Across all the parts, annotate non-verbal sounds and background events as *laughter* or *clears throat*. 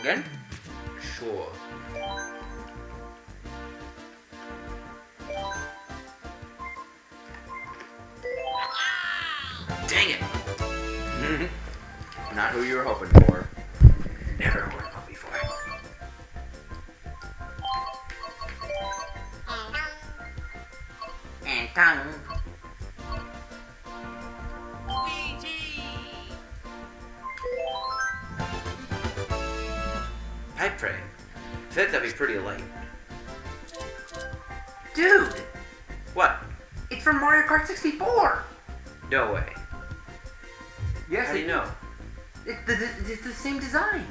again? Sure. Dang it! Mm-hmm. Not who you were hoping for. Never heard of before. And tongue. Frame. I think that'd be pretty light. Dude, What? it's from Mario Kart 64. No way. Yes, How do you know? It's the, it's the same design,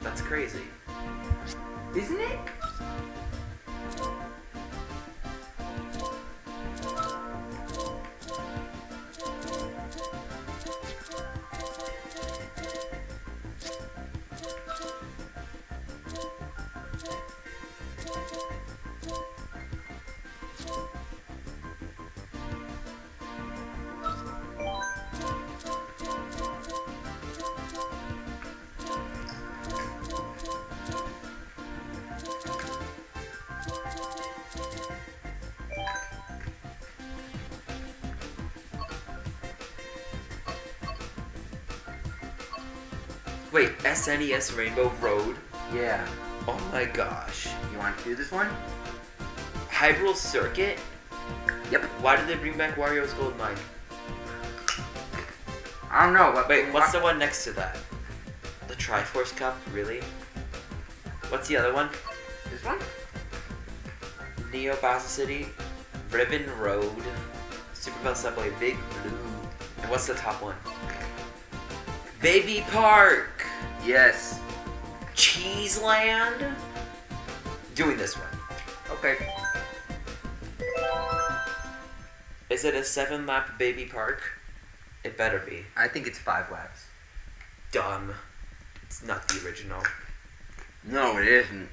That's crazy. isn't it? Wait, SNES Rainbow Road? Yeah. Oh my gosh. You want to do this one? Hyrule Circuit? Yep. Why did they bring back Wario's Gold Mine? I don't know. But Wait, what's the one next to that? The Triforce Cup? Really? What's the other one? this one? Neo Bowser City, Ribbon Road, Super Bell Subway, Big Blue. And what's the top one? Baby Park! Yes. Cheeseland? Doing this one. Okay. Is it a seven lap baby park? It better be. I think it's five laps. Dumb. It's not the original. No, it isn't.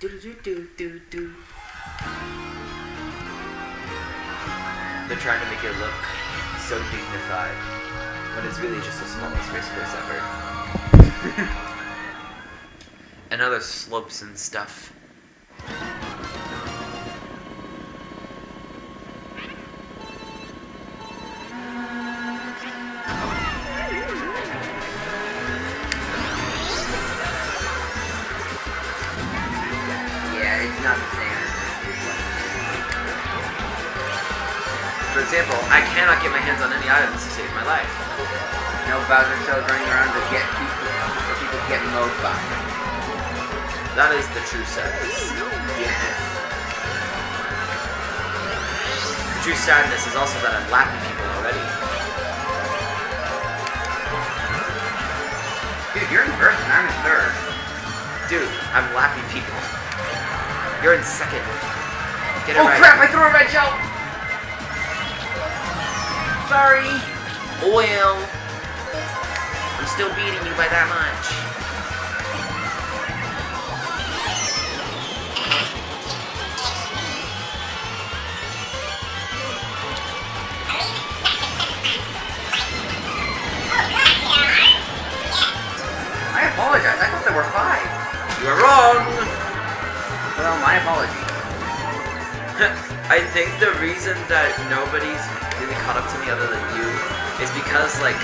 Do do do do do do. They're trying to make it look so dignified, but it's really just the smallest race course ever. *laughs* and other slopes and stuff. Bowser shells running around to get people, for people to get mowed by. That is the true sadness. Yes. The true sadness is also that I'm lapping people already. Dude, you're in first and I'm in third. Dude, I'm lapping people. You're in second. Get it Oh right. crap, I threw a red shell! Sorry. Well, I'm still beating you by that much. I apologize, I thought there were five. You are wrong. Well, my apology. *laughs* I think the reason that nobody's really caught up to me other than you is because like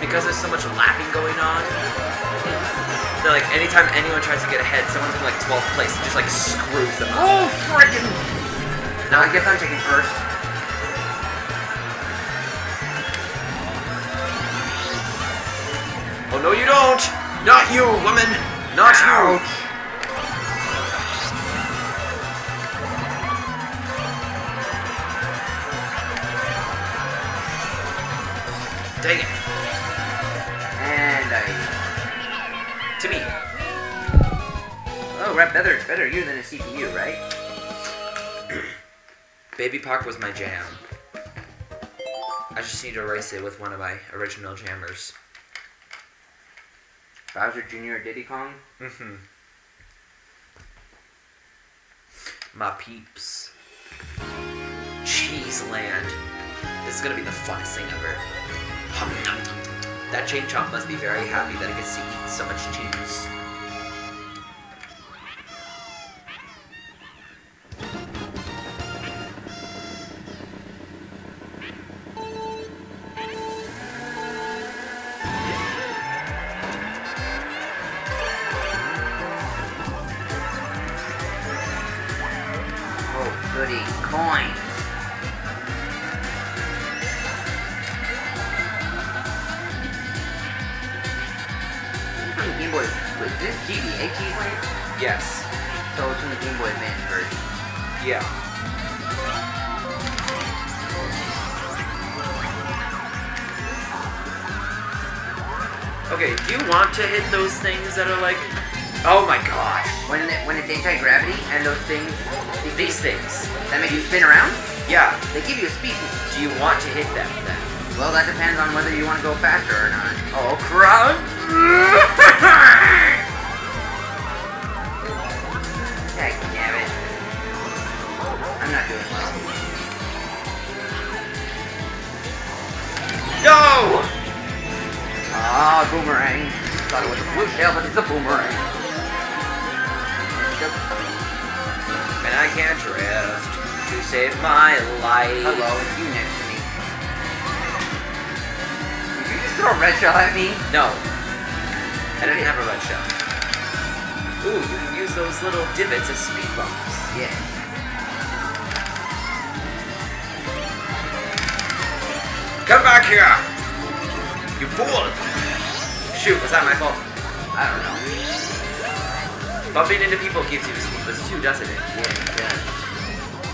because there's so much lapping going on. That like anytime anyone tries to get ahead, someone's in like 12th place and just like screws them up. Oh, friggin'! Now I guess I'm taking first. Oh no, you don't! Not you, woman! Not you! Better, better you than a CPU, right? *clears throat* Baby Park was my jam. I just need to erase it with one of my original jammers. Bowser Jr. Diddy Kong. Mm-hmm. My peeps. Cheeseland. This is gonna be the funnest thing ever. Hum. That chain chomp must be very happy that it gets to eat so much cheese. Goody. Coins. From the Game Boy, was this GBA Cheeseland? Yes. So it's from the Game Boy Advance version. Yeah. Okay, do you want to hit those things that are like... Oh my gosh. When it, when it's anti-gravity and those things, These things. that make you spin around, Yeah. they give you a speed boost. Do you want to hit them then? Well, that depends on whether you want to go faster or not. Oh, crap! Heck, damn it. I'm not doing well. No! Ah, boomerang. Thought it was a blue shell, but it's a boomerang. Yep. And I can't drift to save my life. Hello, you next to me. Did you just throw a red shell at me? No. I didn't have a red shell. Ooh, you can use those little divots as speed bumps. Yeah. Come back here! You fool! Shoot, was that my fault? I don't know. Bumping into people gives you boost too, doesn't it? Yeah, it does.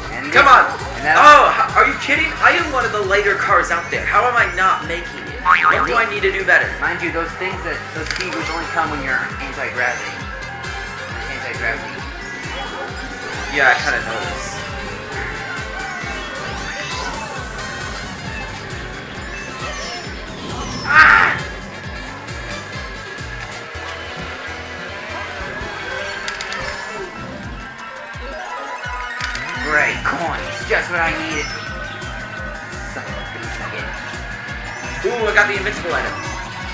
And Come on! And Oh, are you kidding? I am one of the lighter cars out there. How am I not making it? What do I need to do better? Mind you, those things that those speed boosts only come when you're anti-gravity. Anti-gravity. Yeah, I kind of noticed. Ah! Great coins, just what I needed. Son of a goose nugget. Ooh, I got the invincible item.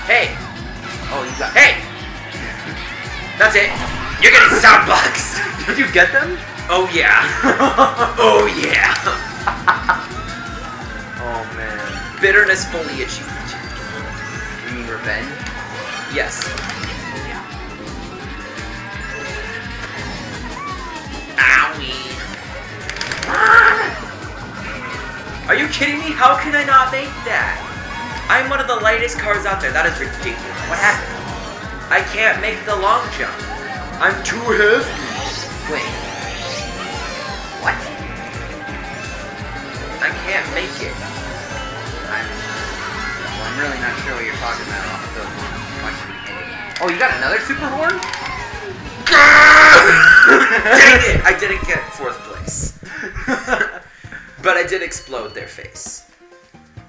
Hey! Oh, you got. Hey! That's it. You're getting sound boxed. *laughs* Did you get them? Oh yeah. *laughs* oh yeah. *laughs* oh man. Bitterness fully achieved. You mean revenge? Yes. Are you kidding me? How can I not make that? I'm one of the lightest cars out there. That is ridiculous. What happened? I can't make the long jump. I'm too heavy. Wait. What? I can't make it. I'm. Well, I'm really not sure what you're talking about. I'll have to watch the. Oh, you got another super horn? *laughs* Dang it! I didn't get fourth place. *laughs* but I did explode their face.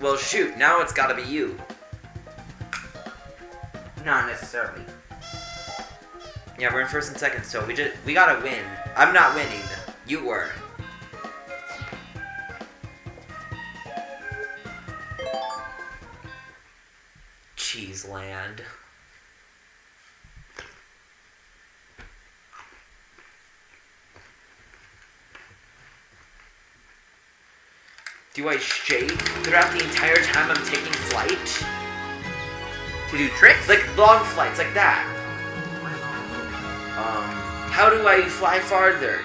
Well, shoot, now it's gotta be you. Not necessarily. Yeah, we're in first and second, so we just we gotta win. I'm not winning. You were. Cheese Do I shake throughout the entire time I'm taking flight? To do tricks? Like long flights, like that. um, How do I fly farther?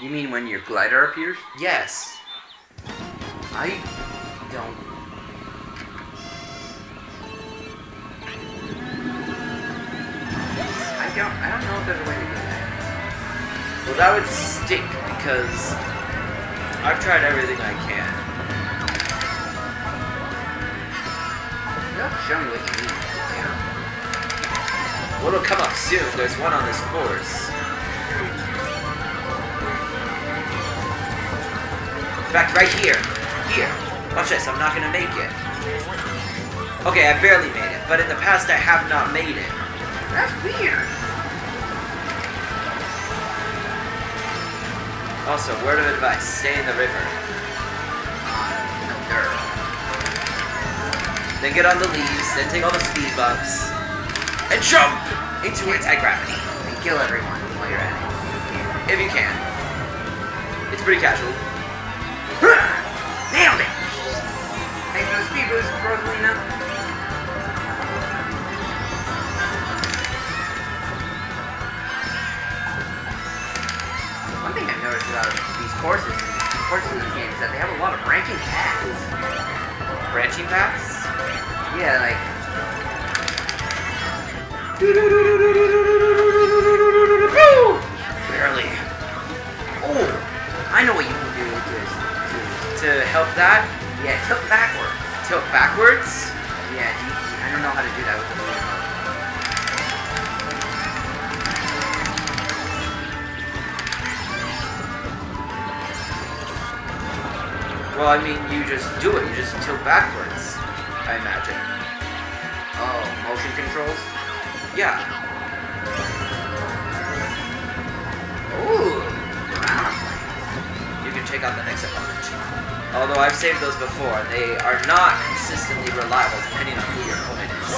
you mean when your glider appears? Yes. I don't. I don't. I don't know if there's a way to do that. Well, that would stink because I've tried everything I can. Need. Yeah. Well, it'll come up soon. There's one on this course. In fact, right here. Here. Watch this. I'm not gonna make it. Okay, I barely made it, but in the past I have not made it. That's weird. Also, word of advice: stay in the river. Then get on the leaves, then take all the speed bumps, and jump into anti-gravity, And kill everyone while you're at it. if you can. It's pretty casual. Nailed it! For the speed boost, Rosalina. One thing I've noticed about these courses, courses in this game, is that they have a lot of branching paths. Branching paths? Yeah, like. Take out the next opponent. Although I've saved those before, they are not consistently reliable depending on who your opponent is.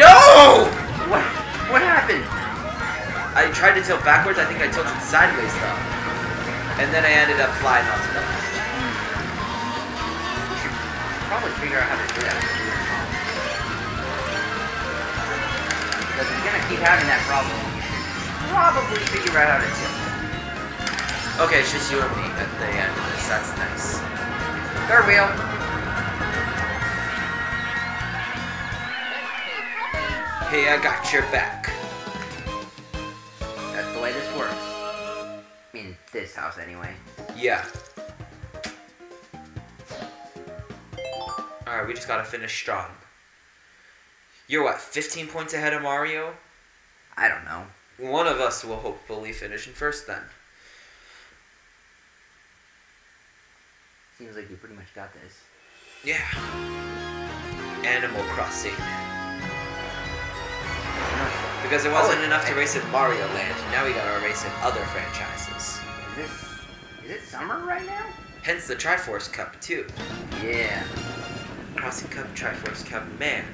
No! What? What happened? I tried to tilt backwards. I think I tilted sideways though, and then I ended up flying onto the left. Probably figure out how to do that keep having that problem, you should probably figure out how to tilt. Okay, it's just you and me at the end of this. That's nice. Third wheel. Hey, I got your back. That's the way this works. In this house, anyway. Yeah. Alright, we just gotta finish strong. You're what, 15 points ahead of Mario? I don't know. One of us will hopefully finish in first then. Seems like you pretty much got this. Yeah. Animal Crossing. Because it oh, wasn't Oh, enough to race in Mario Land, now we gotta race in other franchises. Is this is it summer right now? Hence the Triforce Cup, too. Yeah. Crossing Cup, Triforce Cup, man.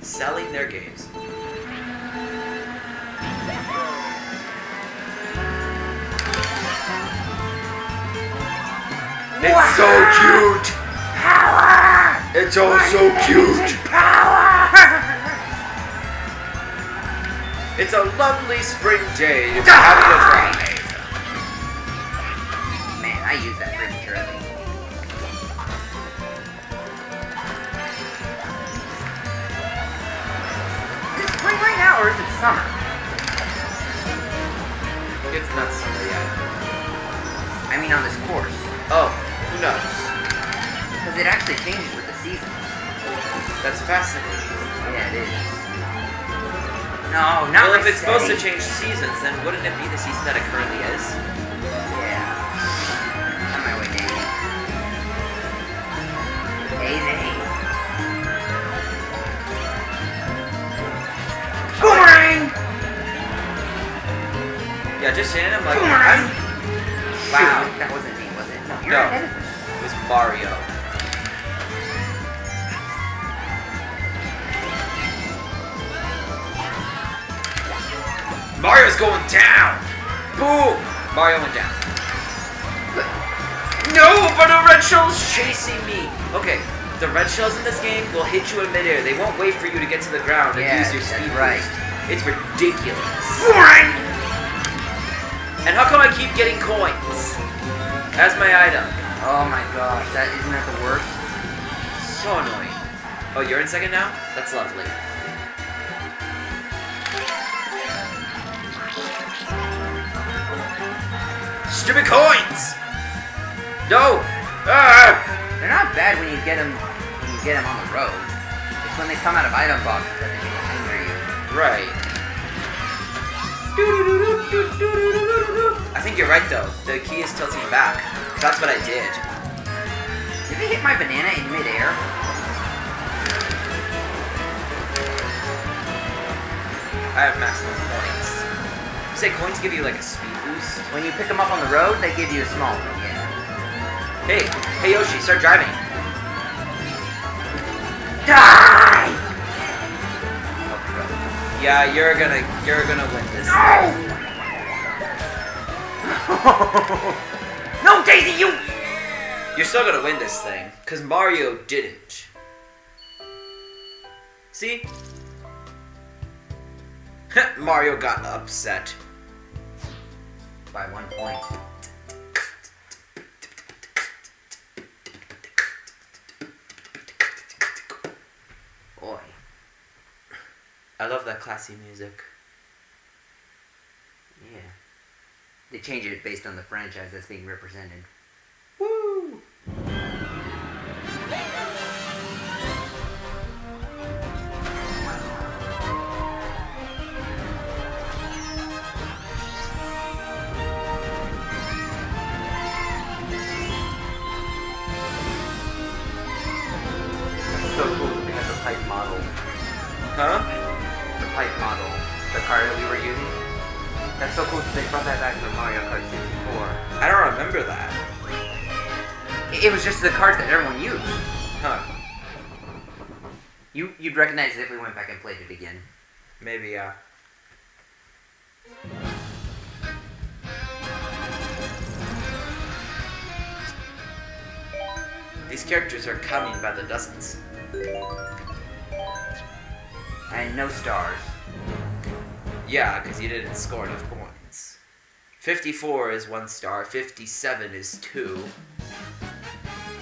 Selling their games. It's so cute! Power! It's all so cute! Power! *laughs* It's a lovely spring day to be having a drive. Man, I use that prematurely. Is it spring right now or is it summer? It's not summer yet. I mean on this course. Who knows? Because it actually changes with the seasons. That's fascinating. Yeah, it is. No, not well, if it's supposed to change seasons, then wouldn't it be the season that it currently is? Yeah. On my way, Danny. Easy. Boomerang! Yeah, just saying, I'm like, Boomerang! Wow, Shoot. that wasn't me, was it? No, you're No. ahead of me. Mario. Mario's going down! Boom! Mario went down. No, but a red shell's chasing me! Okay, the red shells in this game will hit you in midair. They won't wait for you to get to the ground and Yeah, use your speed right. boost. It's ridiculous. And how come I keep getting coins? As my item. Oh my gosh, that isn't that the worst? So annoying. Oh, you're in second now? That's lovely. Stupid coins! No! Ah! They're not bad when you get them when you get them on the road. It's when they come out of item boxes that they get angry you. Right. I think you're right though. The key is tilting back. That's what I did. Did they hit my banana in midair? I have maximum points. You say coins give you like a speed boost? When you pick them up on the road, they give you a small one, yeah. Hey, hey Yoshi, start driving. Die! Yeah, you're gonna you're gonna win this. no, *laughs* Daisy, you! You're still gonna win this thing, cause Mario didn't. See? *laughs* Mario got upset. By one point. Boy. I love that classy music. Yeah. They change it based on the franchise that's being represented. It it was just the cars that everyone used. Huh? You, you'd recognize it if we went back and played it again. Maybe, yeah. These characters are coming by the dozens. And no stars. Yeah, because you didn't score enough points. 54 is one star, 57 is two.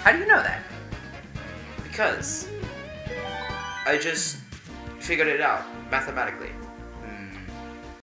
How do you know that? Because I just figured it out mathematically.